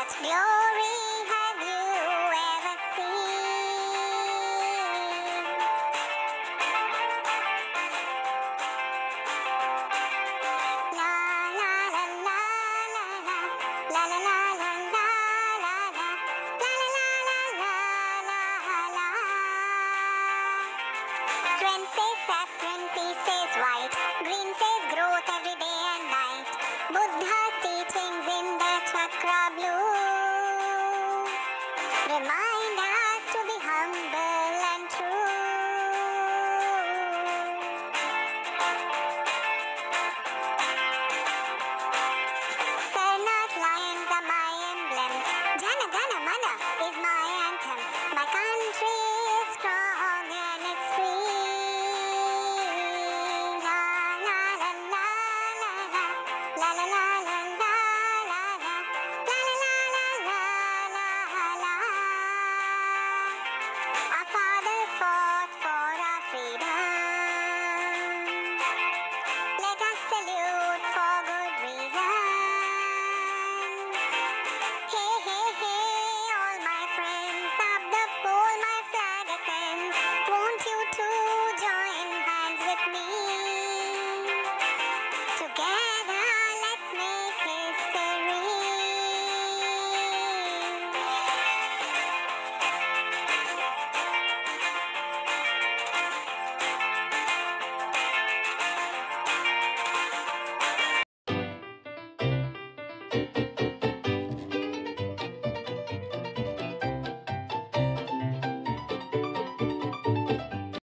Such glory have you ever seen? La la la la la la la la la la la la la la la la la la la. that's club blue. Remind.